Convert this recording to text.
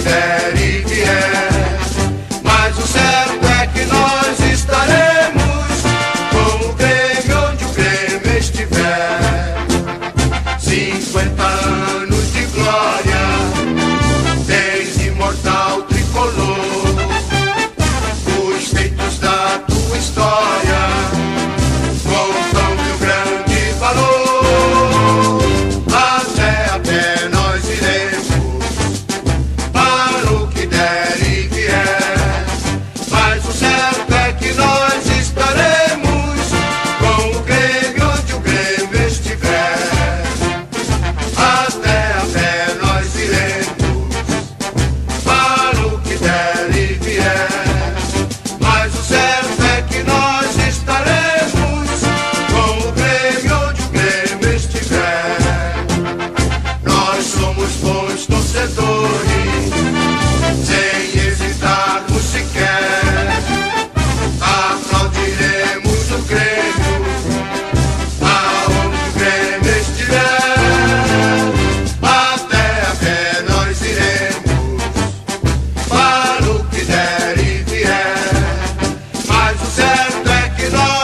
quiser e vier. Mas o certo é que nós estaremos com o Grêmio onde o Grêmio estiver. 50 anos de glória. e vier. Mas o certo é que nós estaremos com o Grêmio onde o Grêmio estiver. Até a pé nós iremos para o que der e vier. Mas o certo é que nós estaremos com o Grêmio onde o Grêmio estiver. Nós somos bons torcedores. Lord.